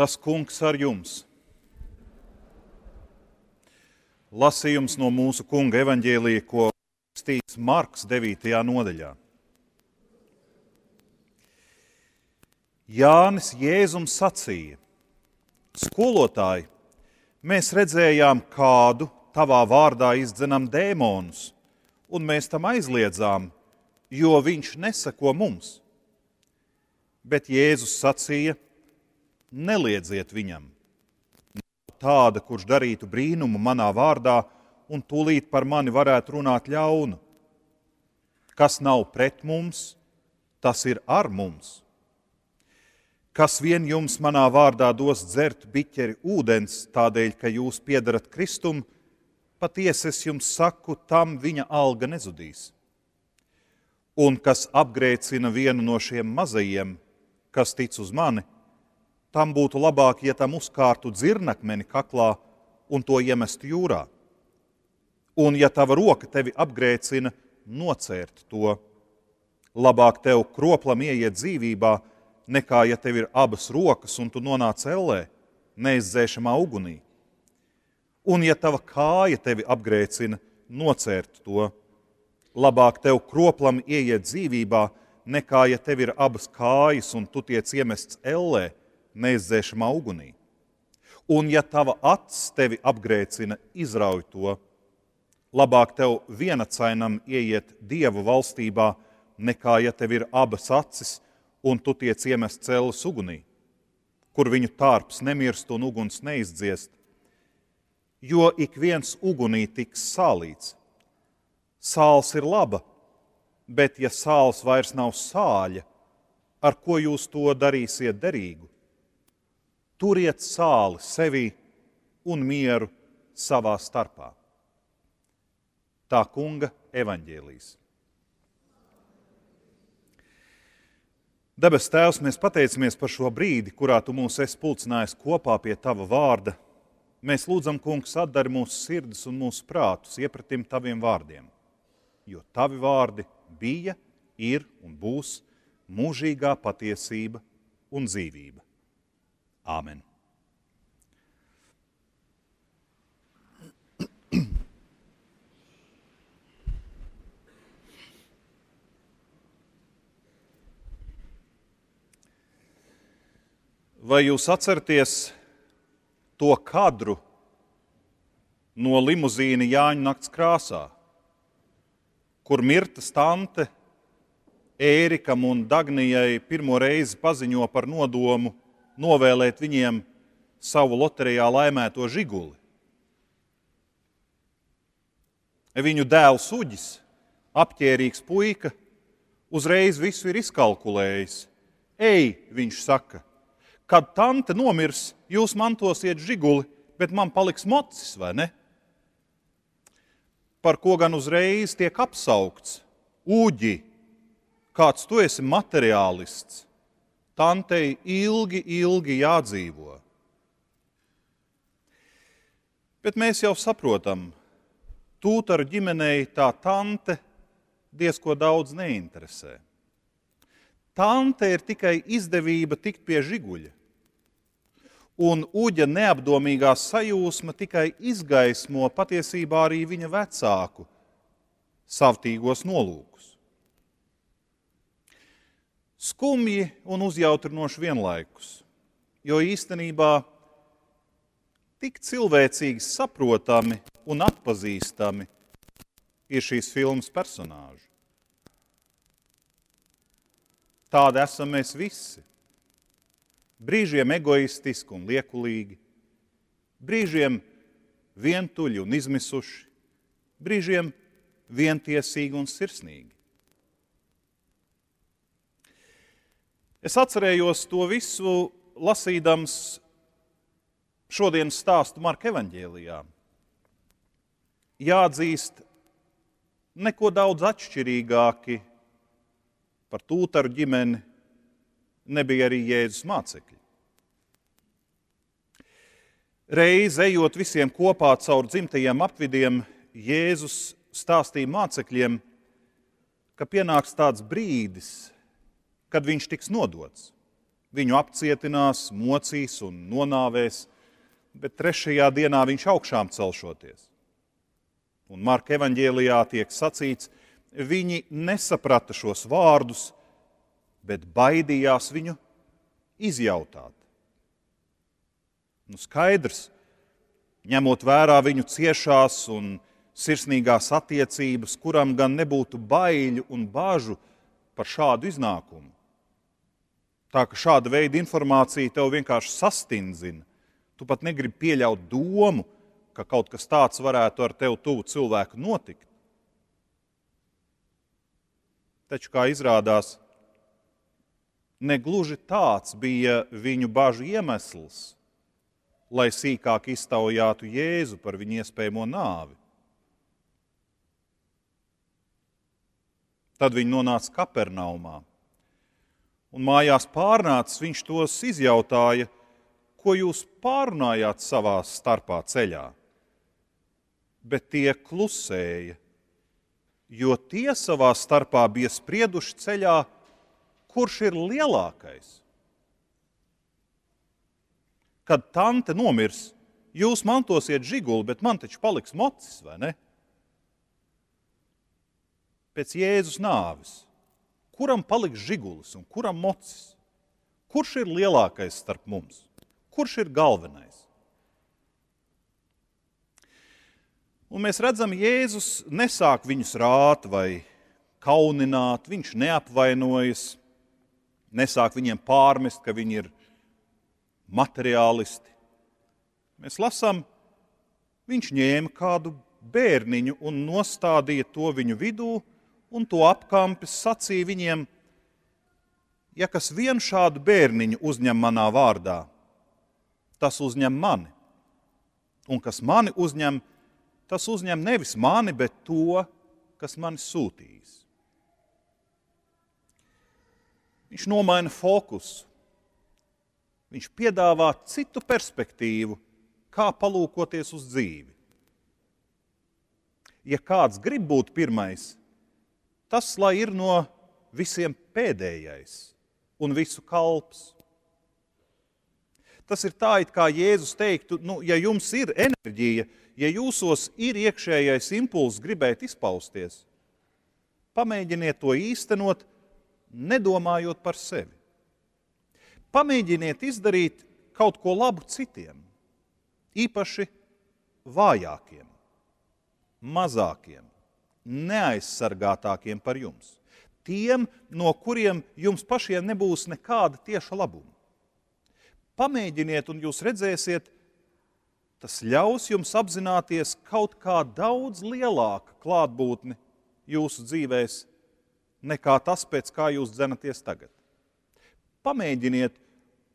Tas kungs ar jums. Lasījums no mūsu kunga evaņģēlīja, ko rakstīts Marks 9. nodaļā. Jānis Jēzums sacīja: Skolotāji, mēs redzējām kādu tavā vārdā izdzenam dēmonus, un mēs tam aizliedzām, jo viņš nesako mums. Bet Jēzus sacīja: Neliedziet viņam! Tāda, kurš darītu brīnumu manā vārdā, un tūlīt par mani varētu runāt ļaunu. Kas nav pret mums, tas ir ar mums. Kas vien jums manā vārdā dos dzert biķeri ūdens, tādēļ, ka jūs piedarat Kristum, patiesi es jums saku, tam viņa alga nezudīs. Un kas apgrēcina vienu no šiem mazajiem, kas tic uz mani, tam būtu labāk, ja tam uzkārtu dzirnakmeni kaklā un to iemestu jūrā. Un, ja tava roka tevi apgrēcina, nocērt to. Labāk tev kroplam ieiet dzīvībā, nekā ja tev ir abas rokas un tu nonāc ellē, neizdzēšamā ugunī. Un, ja tava kāja tevi apgrēcina, nocērt to. Labāk tev kroplam ieiet dzīvībā, nekā ja tev ir abas kājas un tu tiec iemests ellē, neizdzēšamā ugunī. Un, ja tava acis tevi apgrēcina, izrauj to. Labāk tev vienacainam ieiet dievu valstībā, nekā ja tev ir abas acis un tu tiec iemests cēlus ugunī, kur viņu tārps nemirst un uguns neizdziest. Jo ik viens ugunī tiks sālīts. Sāls ir laba, bet ja sāls vairs nav sāļa, ar ko jūs to darīsiet derīgu? Turiet sāli sevi un mieru savā starpā. Tā kunga evaņģēlīs. Debes Tēvs, mēs pateicamies par šo brīdi, kurā Tu mūs esi pulcinājis kopā pie Tava vārda. Mēs lūdzam, Kungs, atdari mūsu sirdis un mūsu prātus iepratim Taviem vārdiem, jo Tavi vārdi bija, ir un būs mūžīgā patiesība un dzīvība. Āmen. Vai jūs atceraties to kadru no limuzīna Jāņa nakts krāsā, kur Mirtas tante Ērikam un Dagnijai pirmo reizi paziņo par nodomu novēlēt viņiem savu loterijā laimēto žiguli. Viņu dēls Uģis, apģērbīgs puika, uzreiz visu ir izkalkulējis. Ej, viņš saka, kad tante nomirs, jūs mantosiet žiguli, bet man paliks mocis, vai ne? Par ko gan uzreiz tiek apsaukts? Uģi, kāds tu esi materiālists, tantei ilgi, ilgi jādzīvo. Bet mēs jau saprotam, tūtaru ģimenei tā tante diezko daudz neinteresē. Tante ir tikai izdevība tikt pie žiguļa. Un uģa neapdomīgā sajūsma tikai izgaismo patiesībā arī viņa vecāku savtīgos nolūkus skumji un uzjautrinoši vienlaikus. Jo īstenībā tik cilvēcīgi saprotami un atpazīstami ir šīs filmas personāži. Tādi esam mēs visi. Brīžiem egoistiski un liekulīgi, brīžiem vientuļi un izmisuši, brīžiem vientiesīgi un sirsnīgi. Es atcerējos to visu, lasīdams šodienas stāstu Marka evanģēlijā. Jāatzīst, neko daudz atšķirīgāki par tūtaru ģimeni nebija arī Jēzus mācekļi. Reiz ejot visiem kopā caur dzimtajiem apvidiem, Jēzus stāstīja mācekļiem, ka pienāks tāds brīdis, kad viņš tiks nodots. Viņu apcietinās, mocīs un nonāvēs, bet trešajā dienā viņš augšām celšoties. Un Marka evanģēlijā tiek sacīts, viņi nesaprata šos vārdus, bet baidījās viņu izjautāt. Nu, skaidrs, ņemot vērā viņu ciešās un sirsnīgās attiecības, kuram gan nebūtu baiļu un bāžu par šādu iznākumu. Tā ka šāda veida informācija tev vienkārši sastindzina. Tu pat negribi pieļaut domu, ka kaut kas tāds varētu ar tevi tuvu cilvēku notikt. Taču, kā izrādās, negluži tāds bija viņu bažu iemesls, lai sīkāk iztaujātu Jēzu par viņu iespējamo nāvi. Tad viņi nonāca Kapernaumā. Un mājās pārnācis viņš tos izjautāja, ko jūs pārunājāt savā starpā ceļā. Bet tie klusēja, jo tie savā starpā bija sprieduši ceļā, kurš ir lielākais. Kad tante nomirs, jūs mantosiet žiguli, bet man taču paliks mocis, vai ne? pēc Jēzus nāves, kuram paliks žigulis un kuram mocis? Kurš ir lielākais starp mums? Kurš ir galvenais? Un mēs redzam, Jēzus nesāk viņus rāt vai kaunināt, viņš neapvainojas, nesāk viņiem pārmest, ka viņi ir materiālisti. Mēs lasām, viņš ņēma kādu bērniņu un nostādīja to viņu vidū, un to apkampis sacīja viņiem: Ja kas vienu šādu bērniņu uzņem manā vārdā, tas uzņem mani. Un kas mani uzņem, tas uzņem nevis mani, bet to, kas mani sūtīs. Viņš nomaina fokusu. Viņš piedāvā citu perspektīvu, kā palūkoties uz dzīvi. Ja kāds grib būt pirmais, tas lai ir no visiem pēdējais un visu kalps. Tas ir tā, it kā Jēzus teiktu, nu, ja jums ir enerģija, ja jūsos ir iekšējais impulss gribēt izpausties, pamēģiniet to īstenot, nedomājot par sevi. Pamēģiniet izdarīt kaut ko labu citiem, īpaši vājākiem, mazākiem neaizsargātākiem par jums. Tiem, no kuriem jums pašiem nebūs nekāda tieša labuma. Pamēģiniet, un jūs redzēsiet, tas ļaus jums apzināties kaut kā daudz lielāku klātbūtni jūsu dzīvēs, nekā tas, pēc kā jūs dzenaties tagad. Pamēģiniet,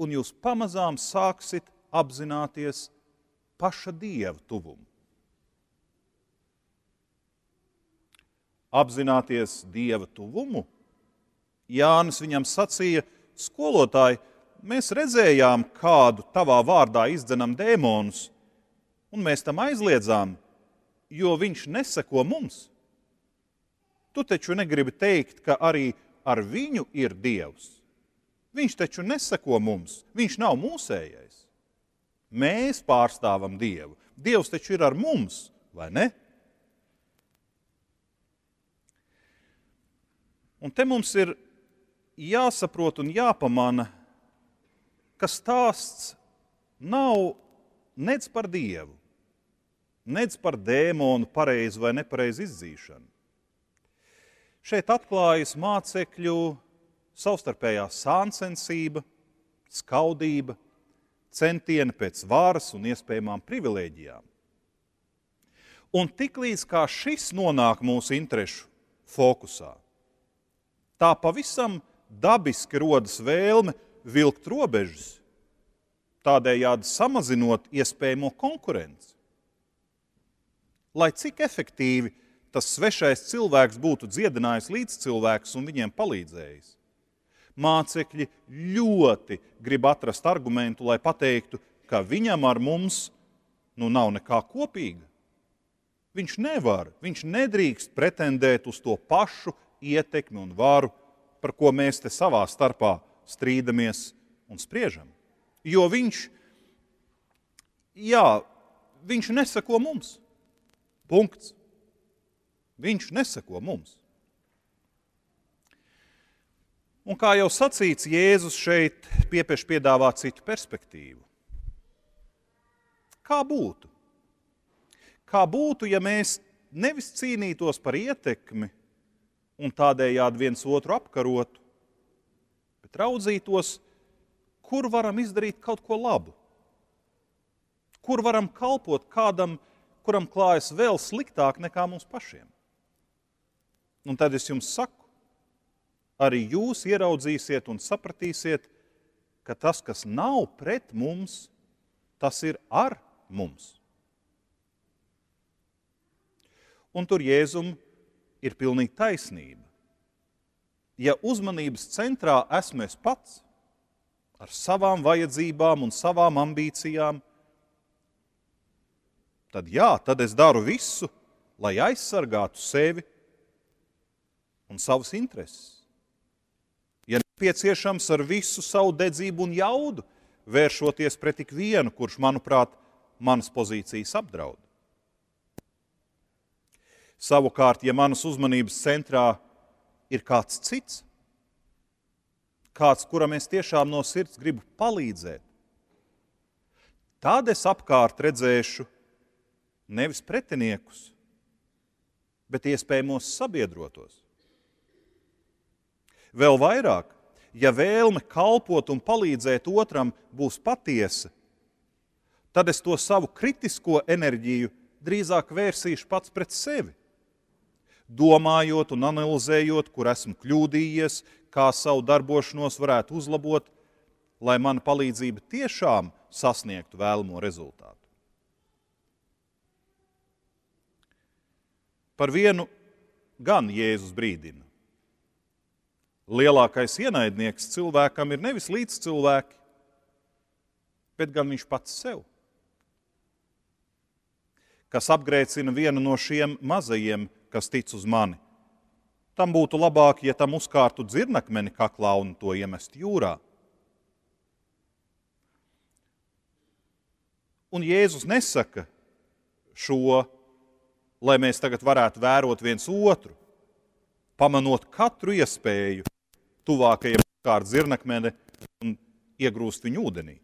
un jūs pamazām sāksit apzināties paša dieva tuvumu. Apzināties dieva tuvumu. Jānis viņam sacīja, skolotāji, mēs redzējām, kādu tavā vārdā izdzenam dēmonus, un mēs tam aizliedzām, jo viņš neseko mums. Tu taču negribi teikt, ka arī ar viņu ir dievs. Viņš taču neseko mums, viņš nav mūsējais. Mēs pārstāvam Dievu. Dievs taču ir ar mums, vai ne? Un te mums ir jāsaprot un jāpamana, ka stāsts nav nec par dievu, nec par dēmonu pareizu vai nepareizu izdzīšanu. Šeit atklājas mācekļu savstarpējā sāncensība, skaudība, centieni pēc varas un iespējamām privilēģijām. Un tiklīdz kā šis nonāk mūsu interesu fokusā, tā pavisam dabiski rodas vēlme vilkt robežas, tādējādi samazinot iespējamo konkurenci. Lai cik efektīvi tas svešais cilvēks būtu dziedinājis līdz cilvēks un viņiem palīdzējis. Mācekļi ļoti grib atrast argumentu, lai pateiktu, ka viņam ar mums nu nav nekā kopīga. Viņš nevar, viņš nedrīkst pretendēt uz to pašu ietekmi un varu, par ko mēs te savā starpā strīdamies un spriežam. Jo viņš, jā, viņš nesako mums. Punkts. Viņš nesako mums. Un kā jau sacīts, Jēzus šeit piepieši piedāvā citu perspektīvu. Kā būtu? Kā būtu, ja mēs nevis cīnītos par ietekmi un tādējādi viens otru apkarotu, bet raudzītos, kur varam izdarīt kaut ko labu, kur varam kalpot kādam, kuram klājas vēl sliktāk nekā mums pašiem. Un tad es jums saku, arī jūs ieraudzīsiet un sapratīsiet, ka tas, kas nav pret mums, tas ir ar mums. Un tur Jēzum ir pilnīgi taisnība. Ja uzmanības centrā esmu es pats, ar savām vajadzībām un savām ambīcijām, tad jā, tad es daru visu, lai aizsargātu sevi un savas intereses ja nepieciešams ar visu savu dedzību un jaudu, vēršoties pret ikvienu, kurš, manuprāt, manas pozīcijas apdraud. Savukārt, ja manas uzmanības centrā ir kāds cits, kāds, kuram es tiešām no sirds gribu palīdzēt, tad es apkārt redzēšu nevis pretiniekus, bet iespējamos sabiedrotos. Vēl vairāk, ja vēlme kalpot un palīdzēt otram būs patiesa, tad es to savu kritisko enerģiju drīzāk vērsīšu pats pret sevi. Domājot un analizējot, kur esmu kļūdījies, kā savu darbošanos varētu uzlabot, lai mana palīdzība tiešām sasniegtu vēlamo rezultātu. Par vienu gan Jēzus brīdina lielākais ienaidnieks cilvēkam ir nevis līdzcilvēki, bet gan viņš pats sev. Kas apgrēcina vienu no šiem mazajiem, kas tic uz mani, tam būtu labāk, ja tam uzkārtu dzirnakmeni kaklā un to iemest jūrā. Un Jēzus nesaka šo, lai mēs tagad varētu vērot viens otru, pamanot katru iespēju tuvākajam kārt zirnakmeni un iegrūst viņu ūdenī.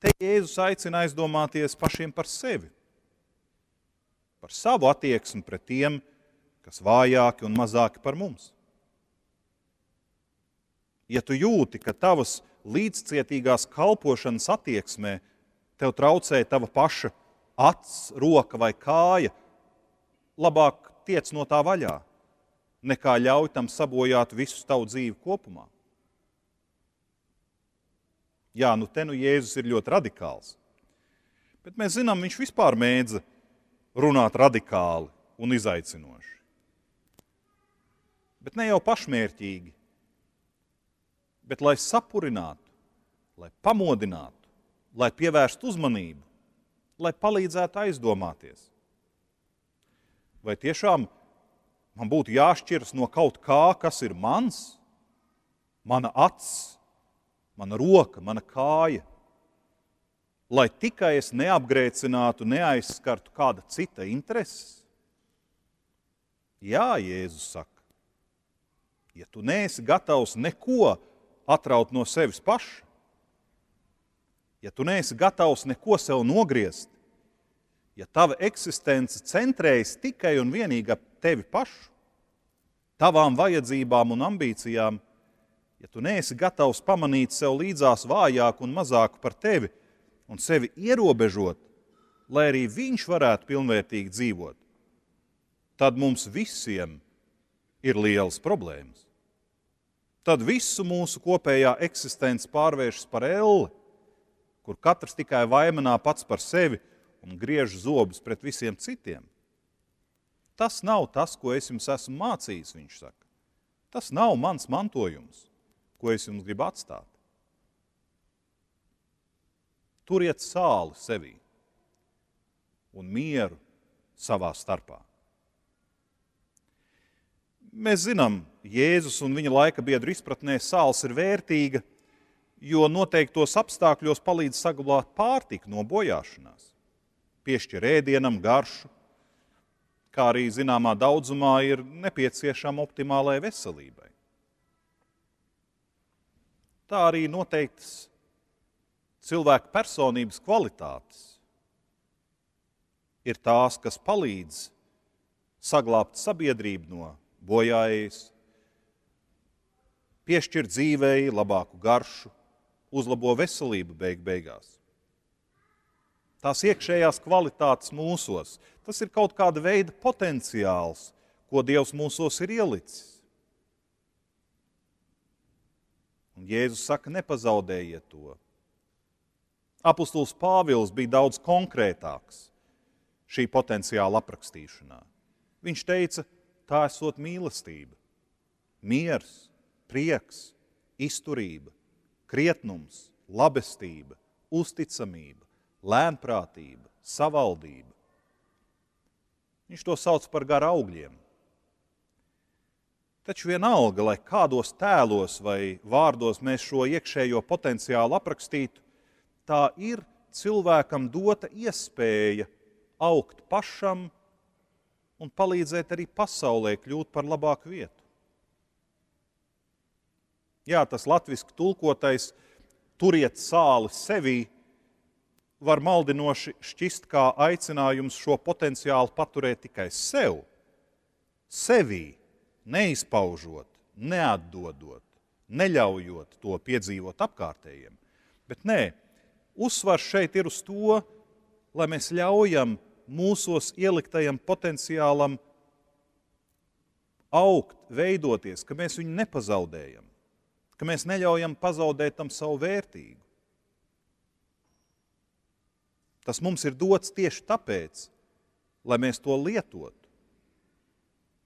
Te Jēzus aicina aizdomāties pašiem par sevi, par savu attieksmi pret tiem, kas vājāki un mazāki par mums. Ja tu jūti, ka tavas līdzcietīgās kalpošanas attieksmē tev traucē tava paša acs, roka vai kāja, labāk tiec no tā vaļā nekā ļauj tam sabojāt visu tavu dzīvi kopumā. Jā, nu te nu Jēzus ir ļoti radikāls. Bet mēs zinām, viņš vispār mēdza runāt radikāli un izaicinoši. Bet ne jau pašmērķīgi, bet lai sapurinātu, lai pamodinātu, lai pievērstu uzmanību, lai palīdzētu aizdomāties. Vai tiešām man būtu jāšķiras no kaut kā, kas ir mans, mana acs, mana roka, mana kāja, lai tikai es neapgrēcinātu, neaizskartu kāda cita intereses? Jā, Jēzus saka, ja tu neesi gatavs neko atraut no sevis paša, ja tu neesi gatavs neko sev nogriezt, ja tava eksistence centrējas tikai un vienīgi ap tevi pašu, tavām vajadzībām un ambīcijām, ja tu neesi gatavs pamanīt sev līdzās vājāku un mazāku par tevi un sevi ierobežot, lai arī viņš varētu pilnvērtīgi dzīvot, tad mums visiem ir lielas problēmas. Tad visu mūsu kopējā eksistence pārvēršas par elli, kur katrs tikai vaimanā pats par sevi un griež zobus pret visiem citiem. Tas nav tas, ko es jums esmu mācījis, viņš saka. Tas nav mans mantojums, ko es jums gribu atstāt. Turiet sāli sevī un mieru savā starpā. Mēs zinām, Jēzus un viņa laika biedru izpratnē sāls ir vērtīga, jo noteiktos apstākļos palīdz saglabāt pārtiku no bojāšanās, piešķir ēdienam garšu, kā arī zināmā daudzumā ir nepieciešama optimālai veselībai. Tā arī noteiktas cilvēka personības kvalitātes ir tās, kas palīdz saglabāt sabiedrību no bojājas, piešķir dzīvei labāku garšu, uzlabo veselību beig beigās. Tās iekšējās kvalitātes mūsos, tas ir kaut kāda veida potenciāls, ko Dievs mūsos ir ielicis. Un Jēzus saka, nepazaudējiet to. Apostols Pāvils bija daudz konkrētāks šī potenciāla aprakstīšanā. Viņš teica, tā esot mīlestība, miers, prieks, izturība, krietnums, labestība, uzticamība, lēnprātība, savaldība. Viņš to sauc par garu augļiem. Taču vienalga, lai kādos tēlos vai vārdos mēs šo iekšējo potenciālu aprakstītu, tā ir cilvēkam dota iespēja augt pašam un palīdzēt arī pasaulē kļūt par labāku vietu. Jā, tas latviešu tulkotais turiet sāli sevī var maldinoši šķist kā aicinājums šo potenciālu paturēt tikai sev, sevī, neizpaužot, neatdodot, neļaujot to piedzīvot apkārtējiem. Bet nē, uzsvars šeit ir uz to, lai mēs ļaujam mūsos ieliktajam potenciālam augt, veidoties, ka mēs viņu nepazaudējam ka mēs neļaujam pazaudēt tam savu vērtību. Tas mums ir dots tieši tāpēc, lai mēs to lietotu.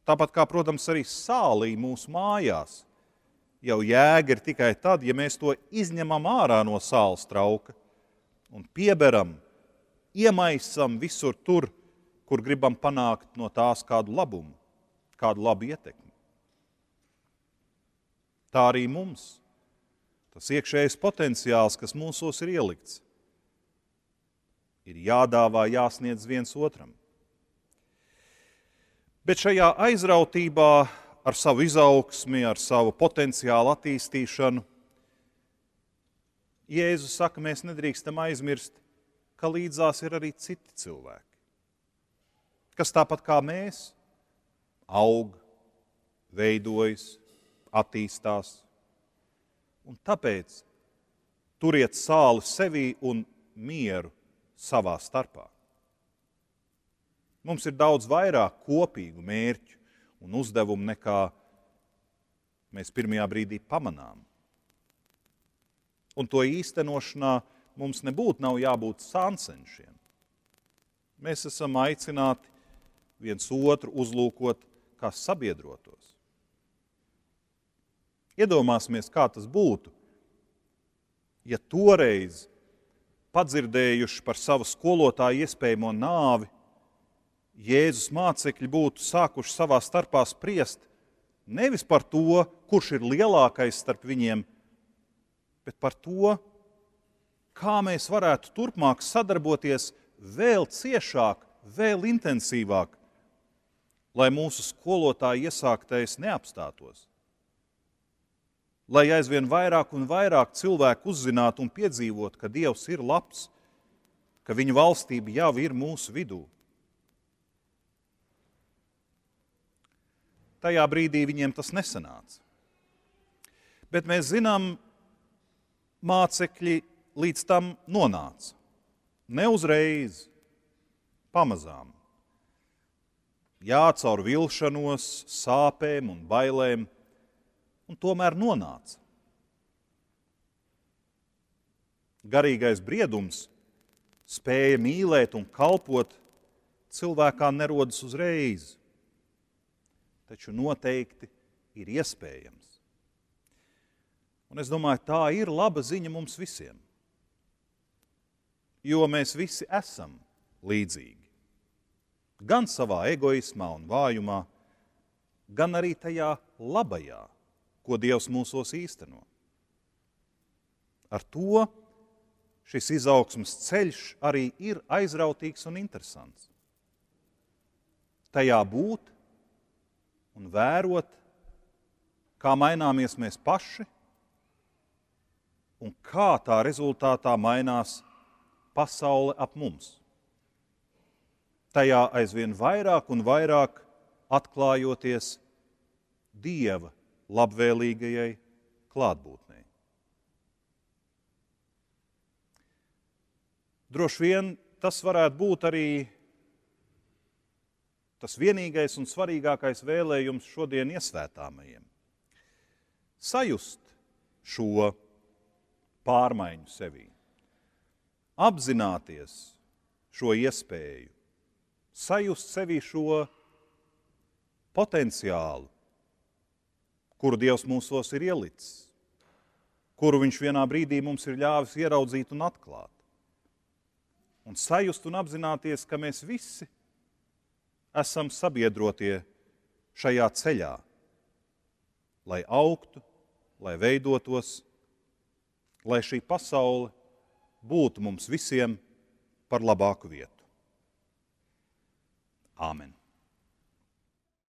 Tāpat kā, protams, arī sālī mūsu mājās jau jēga ir tikai tad, ja mēs to izņemam ārā no sāls trauka un pieberam, iemaisam visur tur, kur gribam panākt no tās kādu labumu, kādu labu ietekmi. Tā arī mums. Tas iekšējais potenciāls, kas mūsos ir ielikts, ir jādāvā, jāsniedz viens otram. Bet šajā aizrautībā ar savu izaugsmi, ar savu potenciālu attīstīšanu, Jēzus saka, mēs nedrīkstam aizmirst, ka līdzās ir arī citi cilvēki, kas tāpat kā mēs aug, veidojas, attīstās. Un tāpēc turiet sāli sevī un mieru savā starpā. Mums ir daudz vairāk kopīgu mērķu un uzdevumu nekā mēs pirmajā brīdī pamanām. Un to īstenošanā mums nebūtu jābūt sāncenšiem. Mēs esam aicināti viens otru uzlūkot kā sabiedrotos. Iedomāsimies, kā tas būtu, ja toreiz, padzirdējuši par savu skolotāju iespējamo nāvi, Jēzus mācekļi būtu sākuši savā starpā spriest nevis par to, kurš ir lielākais starp viņiem, bet par to, kā mēs varētu turpmāk sadarboties vēl ciešāk, vēl intensīvāk, lai mūsu skolotāja iesāktais neapstātos lai aizvien vairāk un vairāk cilvēku uzzinātu un piedzīvotu, ka Dievs ir labs, ka viņa valstība jau ir mūsu vidū. Tajā brīdī viņiem tas nesanāca. Bet mēs zinām, mācekļi līdz tam nonāca. Ne uzreiz, pamazām. Jā, caur vilšanos, sāpēm un bailēm, un tomēr nonāca. Garīgais briedums spēja mīlēt un kalpot cilvēkā nerodas uzreiz, taču noteikti ir iespējams. Un es domāju, tā ir laba ziņa mums visiem. Jo mēs visi esam līdzīgi. Gan savā egoismā un vājumā, gan arī tajā labajā, ko Dievs mūsos īsteno. Ar to šis izaugsmas ceļš arī ir aizrautīgs un interesants. Tajā būt un vērot, kā maināmies mēs paši un kā tā rezultātā mainās pasaule ap mums. Tajā aizvien vairāk un vairāk atklājoties Dieva labvēlīgajai klātbūtnei. Droši vien tas varētu būt arī tas vienīgais un svarīgākais vēlējums šodien iesvētāmajiem. Sajust šo pārmaiņu sevī, apzināties šo iespēju, sajust sevī šo potenciālu, kuru Dievs mūsos ir ielicis, kuru Viņš vienā brīdī mums ir ļāvis ieraudzīt un atklāt. Un sajust un apzināties, ka mēs visi esam sabiedrotie šajā ceļā, lai augtu, lai veidotos, lai šī pasaule būtu mums visiem par labāku vietu. Āmen!